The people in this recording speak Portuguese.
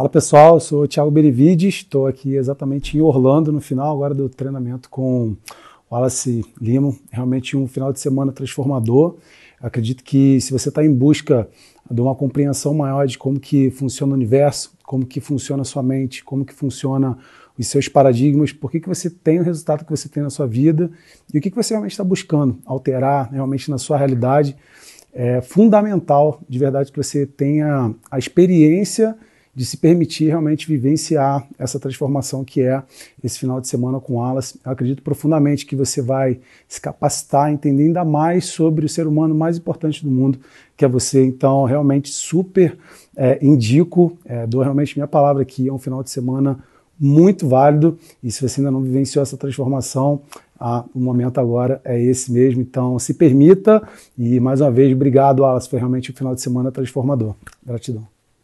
Fala pessoal, eu sou o Thiago Berivides, estou aqui exatamente em Orlando no final agora do treinamento com o Wallace Lima. Realmente um final de semana transformador. acredito que se você está em busca de uma compreensão maior de como que funciona o universo, como que funciona a sua mente, como que funciona os seus paradigmas, por que, que você tem o resultado que você tem na sua vida e o que, que você realmente está buscando alterar realmente na sua realidade. É fundamental, de verdade, que você tenha a experiência de se permitir realmente vivenciar essa transformação que é esse final de semana com alas. Eu acredito profundamente que você vai se capacitar entender ainda mais sobre o ser humano mais importante do mundo, que é você. Então, realmente super é, indico, é, dou realmente minha palavra aqui, é um final de semana muito válido e se você ainda não vivenciou essa transformação, ah, o momento agora é esse mesmo, então se permita e mais uma vez, obrigado, Alas, foi realmente um final de semana transformador. Gratidão.